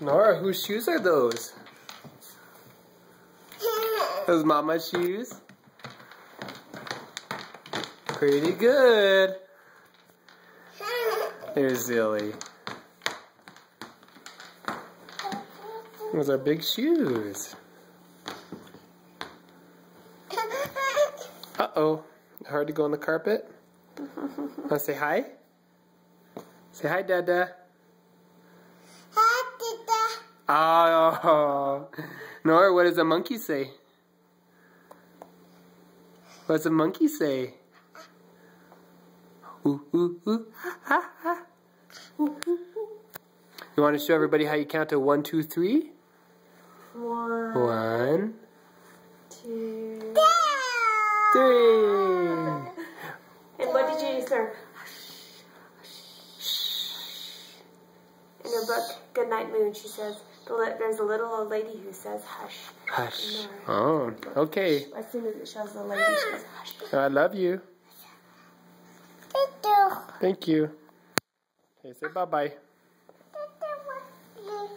Nora, whose shoes are those? Those mama's shoes? Pretty good. There's Zilly. Those are big shoes. Uh-oh. Hard to go on the carpet? Want to say hi? Say hi, Dada. Oh, Nora, what does a monkey say? What does a monkey say? Ooh, ooh, ooh, ha, ha. Ooh, ooh, ooh. You want to show everybody how you count to one, two, three? One, One, two, three. And what did you use for? In her book, Goodnight Moon, she says, there's a little old lady who says, hush. Hush. Oh, okay. As soon as it shows the lady, she says, hush. I love you. Thank you. Thank you. Okay, say bye-bye. Thank you.